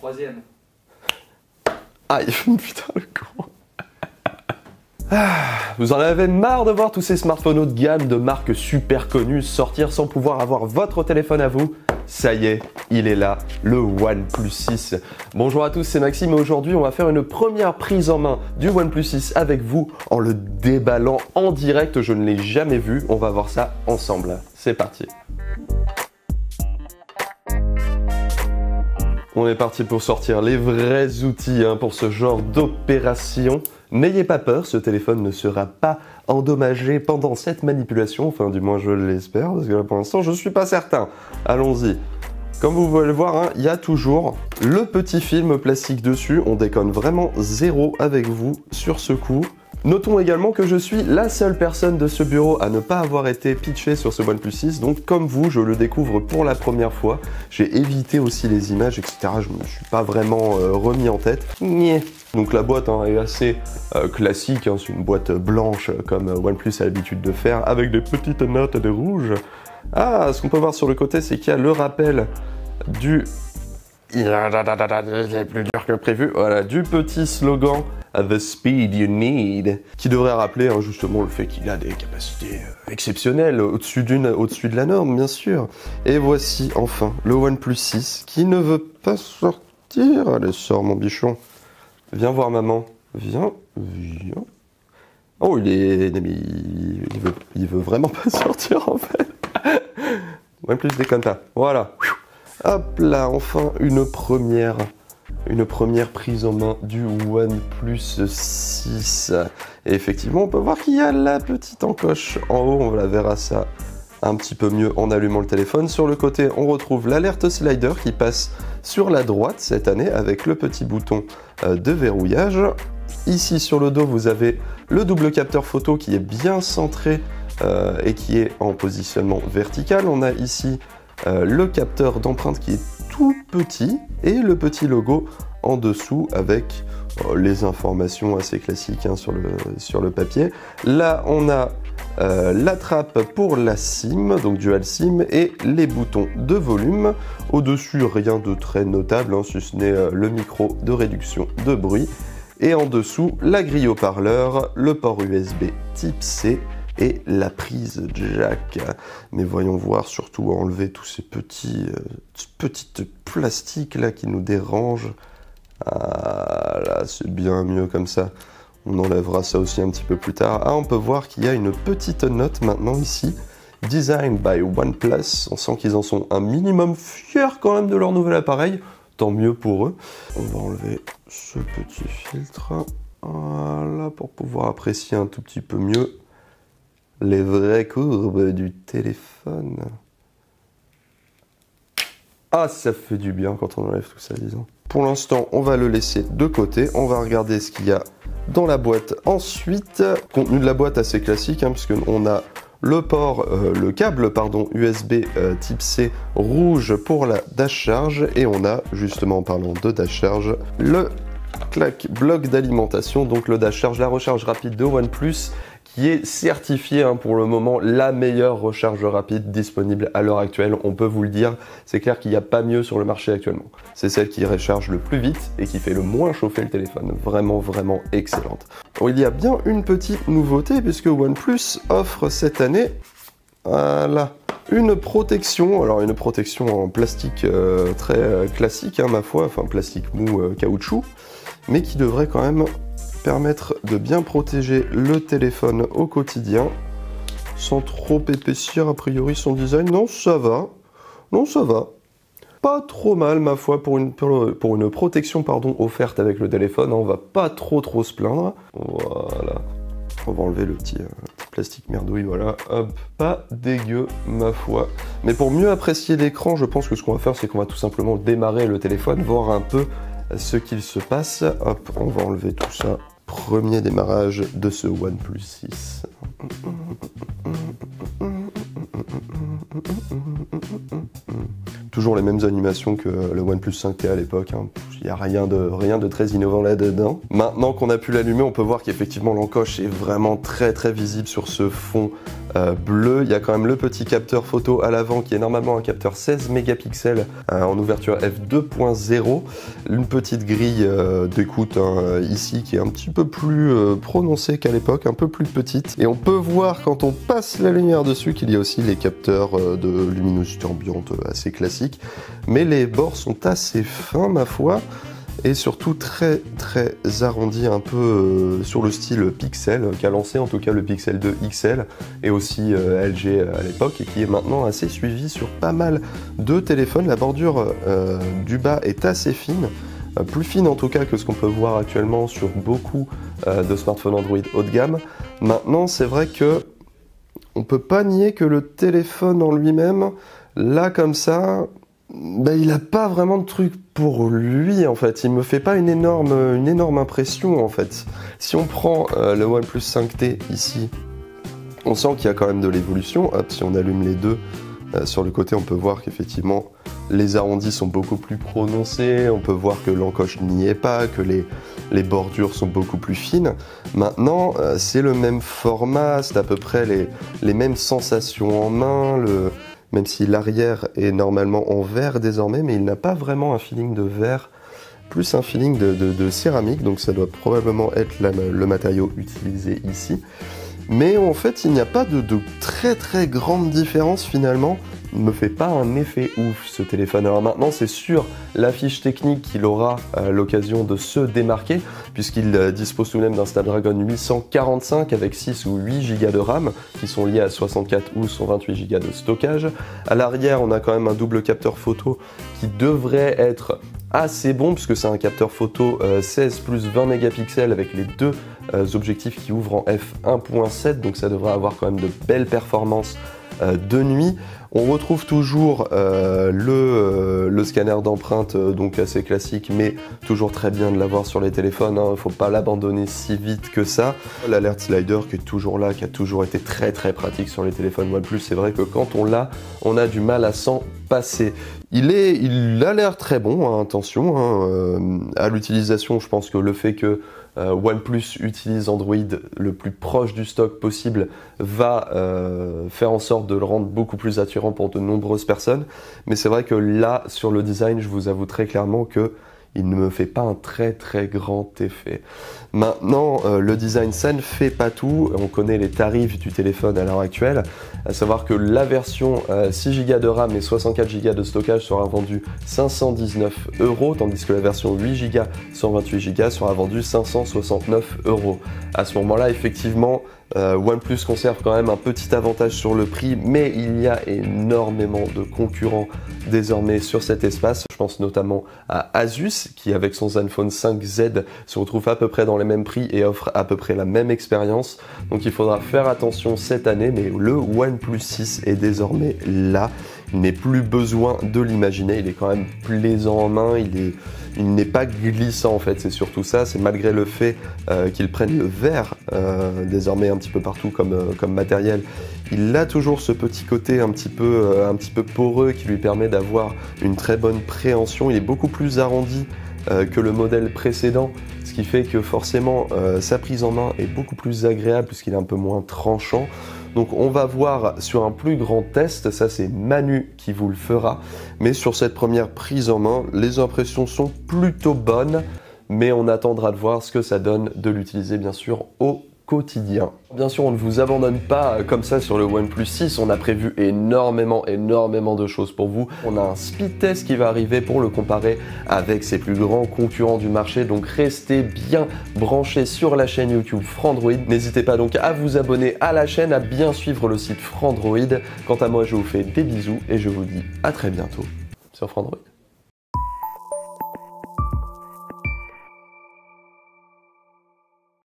Troisième. Aïe, putain le con. Ah, vous en avez marre de voir tous ces smartphones haut de gamme de marques super connues sortir sans pouvoir avoir votre téléphone à vous? Ça y est, il est là, le OnePlus 6. Bonjour à tous, c'est Maxime et aujourd'hui on va faire une première prise en main du OnePlus 6 avec vous en le déballant en direct. Je ne l'ai jamais vu, on va voir ça ensemble. C'est parti. On est parti pour sortir les vrais outils hein, pour ce genre d'opération. N'ayez pas peur, ce téléphone ne sera pas endommagé pendant cette manipulation, enfin du moins je l'espère, parce que là pour l'instant je ne suis pas certain. Allons-y. Comme vous pouvez le voir, hein, il y a toujours le petit film plastique dessus, on déconne vraiment zéro avec vous sur ce coup. Notons également que je suis la seule personne de ce bureau à ne pas avoir été pitché sur ce OnePlus 6, donc comme vous, je le découvre pour la première fois. J'ai évité aussi les images, etc. Je ne me suis pas vraiment euh, remis en tête. Donc la boîte hein, est assez euh, classique, hein. c'est une boîte blanche comme OnePlus a l'habitude de faire, avec des petites notes de rouge. Ah, ce qu'on peut voir sur le côté, c'est qu'il y a le rappel du... Il est plus dur que prévu. Voilà, du petit slogan The Speed You Need, qui devrait rappeler hein, justement le fait qu'il a des capacités euh, exceptionnelles, au-dessus d'une, au-dessus de la norme, bien sûr. Et voici enfin le OnePlus 6 qui ne veut pas sortir. Allez, sors mon bichon. Viens voir maman. Viens, viens. Oh, il est. Il veut, il veut vraiment pas sortir en fait. OnePlus déconne pas. Voilà. Hop là, enfin une première prise en main du OnePlus 6. Et effectivement, on peut voir qu'il y a la petite encoche en haut, on la verra ça un petit peu mieux en allumant le téléphone. Sur le côté, on retrouve l'alerte slider qui passe sur la droite cette année avec le petit bouton euh, de verrouillage. Ici sur le dos, vous avez le double capteur photo qui est bien centré euh, et qui est en positionnement vertical. On a ici euh, le capteur d'empreinte qui est tout petit et le petit logo en dessous avec euh, les informations assez classiques hein, sur, le, papier. Là, on a euh, la trappe pour la SIM, donc dual SIM, et les boutons de volume. Au-dessus, rien de très notable, hein, si ce n'est le micro de réduction de bruit. Et en dessous, la grille haut-parleur, le port USB type C et la prise jack. Mais voyons voir surtout enlever tous ces petits euh, petites plastiques là qui nous dérangent. Ah là, c'est bien mieux comme ça. On enlèvera ça aussi un petit peu plus tard. Ah, on peut voir qu'il y a une petite note maintenant ici. Design by OnePlus. On sent qu'ils en sont un minimum fiers quand même de leur nouvel appareil. Tant mieux pour eux. On va enlever ce petit filtre. Voilà, pour pouvoir apprécier un tout petit peu mieux les vraies courbes du téléphone. Ah, ça fait du bien quand on enlève tout ça, disons. Pour l'instant, on va le laisser de côté. On va regarder ce qu'il y a dans la boîte ensuite. Contenu de la boîte assez classique, hein, a le port, euh, le câble pardon, USB euh, type C rouge pour la dash charge et on a justement en parlant de dash charge le clac bloc d'alimentation donc le dash charge la recharge rapide de OnePlus qui est certifié hein, pour le moment la meilleure recharge rapide disponible à l'heure actuelle. On peut vous le dire, c'est clair qu'il n'y a pas mieux sur le marché actuellement. C'est celle qui recharge le plus vite et qui fait le moins chauffer le téléphone. Vraiment, vraiment excellente. il y a bien une petite nouveauté puisque OnePlus offre cette année, voilà, une protection, alors une protection en plastique euh, très euh, classique, hein, ma foi, enfin plastique mou euh, caoutchouc, mais qui devrait quand même permettre de bien protéger le téléphone au quotidien sans trop épaissir a priori son design. Non, ça va. Non, ça va. Pas trop mal, ma foi, pour une, pour une protection pardon, offerte avec le téléphone. On va pas trop trop se plaindre. Voilà. On va enlever le petit, euh, plastique merdouille, voilà. Hop, pas dégueu, ma foi. Mais pour mieux apprécier l'écran, je pense que ce qu'on va faire, c'est qu'on va tout simplement démarrer le téléphone, voir un peu ce qu'il se passe. Hop, on va enlever tout ça premier démarrage de ce OnePlus 6. Toujours les mêmes animations que le OnePlus 5T à l'époque. Hein. Il n'y a rien de, rien de très innovant là-dedans. Maintenant qu'on a pu l'allumer, on peut voir qu'effectivement l'encoche est vraiment très très visible sur ce fond euh, bleu. Il y a quand même le petit capteur photo à l'avant qui est normalement un capteur 16 mégapixels euh, en ouverture f2.0. Une petite grille euh, d'écoute hein, ici qui est un petit peu plus prononcée qu'à l'époque, un peu plus petite. Et on peut voir quand on passe la lumière dessus qu'il y a aussi les capteurs de luminosité ambiante assez classiques. Mais les bords sont assez fins ma foi et surtout très très arrondi un peu euh, sur le style Pixel qu'a lancé en tout cas le Pixel 2 XL et aussi euh, LG à l'époque et qui est maintenant assez suivi sur pas mal de téléphones. La bordure euh, du bas est assez fine, plus fine en tout cas que ce qu'on peut voir actuellement sur beaucoup de smartphones Android haut de gamme. Maintenant c'est vrai que on peut pas nier que le téléphone en lui-même, là comme ça, bah, il a pas vraiment de truc pour lui en fait. Il me fait pas une énorme, une énorme impression en fait. Si on prend euh, le OnePlus 5T ici, on sent qu'il y a quand même de l'évolution. si on allume les deux euh, sur le côté, on peut voir qu'effectivement les arrondis sont beaucoup plus prononcés. On peut voir que l'encoche n'y est pas, que les, les bordures sont beaucoup plus fines. Maintenant, euh, c'est le même format, c'est à peu près les, les mêmes sensations en main. Le, même si l'arrière est normalement en verre désormais, mais il n'a pas vraiment un feeling de verre, plus un feeling de, céramique, donc ça doit probablement être le matériau utilisé ici. Mais en fait, il n'y a pas de, très très grande différence finalement me fait pas un effet ouf ce téléphone. Alors maintenant c'est sûr l'affiche technique qu'il aura euh, l'occasion de se démarquer puisqu'il euh, dispose tout de même d'un Snapdragon 845 avec 6 ou 8 Go de RAM qui sont liés à 64 ou 128 Go de stockage. À l'arrière on a quand même un double capteur photo qui devrait être assez bon puisque c'est un capteur photo 16 euh, plus 20 mégapixels avec les deux objectifs qui ouvrent en f1.7 donc ça devrait avoir quand même de belles performances de nuit. On retrouve toujours euh, euh, le, scanner d'empreinte, euh, donc assez classique, mais toujours très bien de l'avoir sur les téléphones. Il hein. ne faut pas l'abandonner si vite que ça. L'alert slider qui est toujours là, qui a toujours été très très pratique sur les téléphones OnePlus. C'est vrai que quand on l'a, on a du mal à s'en Il, a l'air très bon, hein, attention. Hein, à l'utilisation, je pense que le fait que euh, OnePlus utilise Android le plus proche du stock possible va euh, faire en sorte de le rendre beaucoup plus attirant pour de nombreuses personnes. Mais c'est vrai que là, sur le design, je vous avoue très clairement que il ne me fait pas un très très grand effet. Maintenant, euh, le design, ça ne fait pas tout. On connaît les tarifs du téléphone à l'heure actuelle, à savoir que la version 6 Go de RAM et 64 Go de stockage sera vendue 519 euros, tandis que la version 8 Go 128 Go sera vendue 569 euros. À ce moment-là, effectivement, euh, OnePlus conserve quand même un petit avantage sur le prix, mais il y a énormément de concurrents désormais sur cet espace. Je pense notamment à Asus, qui avec son Zenfone 5Z se retrouve à peu près dans les mêmes prix et offre à peu près la même expérience. Donc il faudra faire attention cette année, mais le OnePlus 6 est désormais là. N'est plus besoin de l'imaginer, il est quand même plaisant en main, il est il n'est pas glissant en fait, c'est surtout ça, c'est malgré le fait euh, qu'il prenne le verre euh, désormais un petit peu partout comme, euh, comme matériel, il a toujours ce petit côté un petit peu, un petit peu poreux qui lui permet d'avoir une très bonne préhension, il est beaucoup plus arrondi que le modèle précédent, ce qui fait que forcément sa prise en main est beaucoup plus agréable puisqu'il est un peu moins tranchant. Donc on va voir sur un plus grand test, ça c'est Manu qui vous le fera, mais sur cette première prise en main, les impressions sont plutôt bonnes, mais on attendra de voir ce que ça donne de l'utiliser bien sûr au Bien sûr, on ne vous abandonne pas euh, comme ça sur le OnePlus 6, on a prévu énormément, énormément de choses pour vous. On a un speed test qui va arriver pour le comparer avec ses plus grands concurrents du marché, donc restez bien branchés sur la chaîne YouTube Frandroid. N'hésitez pas donc à vous abonner à la chaîne, à bien suivre le site Frandroid. Quant à moi, je vous fais des bisous et je vous dis à très bientôt sur Frandroid.